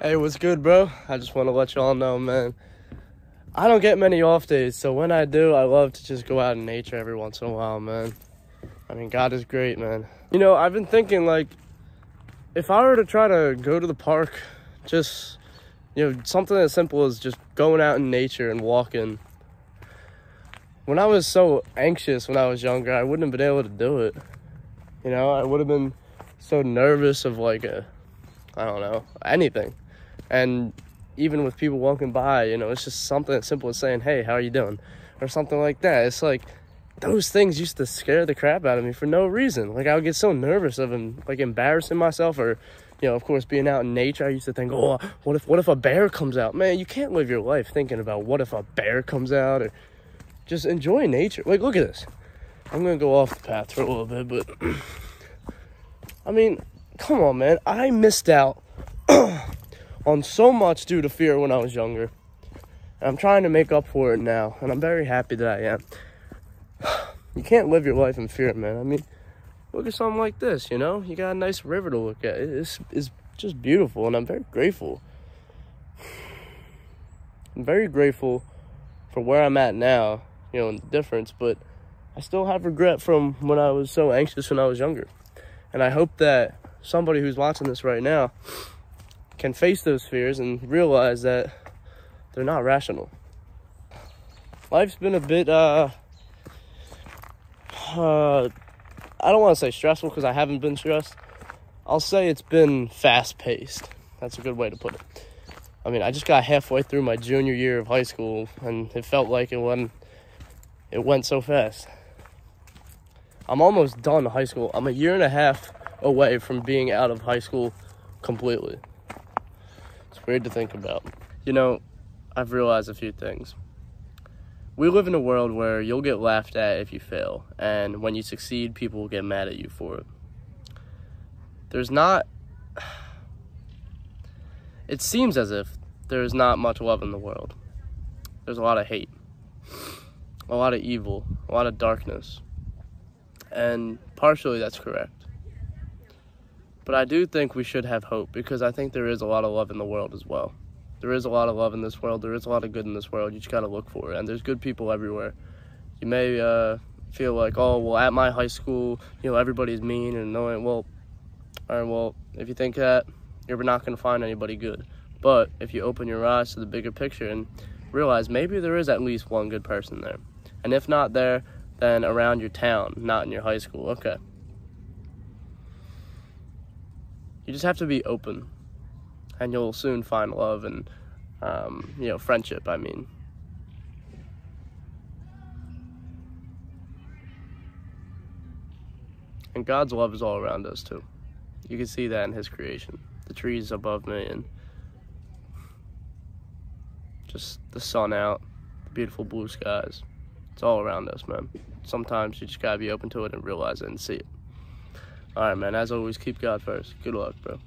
Hey, what's good, bro? I just want to let y'all know, man. I don't get many off days, so when I do, I love to just go out in nature every once in a while, man. I mean, God is great, man. You know, I've been thinking, like, if I were to try to go to the park, just, you know, something as simple as just going out in nature and walking. When I was so anxious when I was younger, I wouldn't have been able to do it. You know, I would have been so nervous of, like, a, I don't know, anything. And even with people walking by, you know, it's just something as simple as saying, "Hey, how are you doing?" or something like that. It's like those things used to scare the crap out of me for no reason. Like I would get so nervous of them, like embarrassing myself, or you know, of course, being out in nature. I used to think, "Oh, what if what if a bear comes out?" Man, you can't live your life thinking about what if a bear comes out, or just enjoy nature. Like, look at this. I'm gonna go off the path for a little bit, but I mean, come on, man. I missed out on so much due to fear when I was younger. And I'm trying to make up for it now, and I'm very happy that I am. You can't live your life in fear, man. I mean, look at something like this, you know? You got a nice river to look at. It's, it's just beautiful, and I'm very grateful. I'm very grateful for where I'm at now, you know, and the difference, but I still have regret from when I was so anxious when I was younger. And I hope that somebody who's watching this right now can face those fears and realize that they're not rational. Life's been a bit, uh, uh I don't want to say stressful because I haven't been stressed. I'll say it's been fast paced. That's a good way to put it. I mean, I just got halfway through my junior year of high school and it felt like it went, it went so fast. I'm almost done high school. I'm a year and a half away from being out of high school completely. It's weird to think about. You know, I've realized a few things. We live in a world where you'll get laughed at if you fail, and when you succeed, people will get mad at you for it. There's not. It seems as if there's not much love in the world. There's a lot of hate, a lot of evil, a lot of darkness. And partially that's correct. But I do think we should have hope because I think there is a lot of love in the world as well. There is a lot of love in this world. There is a lot of good in this world. You just got to look for it. And there's good people everywhere. You may uh, feel like, oh, well, at my high school, you know, everybody's mean and annoying. Well, all right, well, if you think that, you're not going to find anybody good. But if you open your eyes to the bigger picture and realize maybe there is at least one good person there. And if not there, then around your town, not in your high school. Okay. You just have to be open and you'll soon find love and um, you know friendship i mean. And god's love is all around us too. You can see that in his creation. The trees above me and just the sun out the beautiful blue skies. It's all around us man. Sometimes you just gotta be open to it and realize it and see it all right, man. As always, keep God first. Good luck, bro.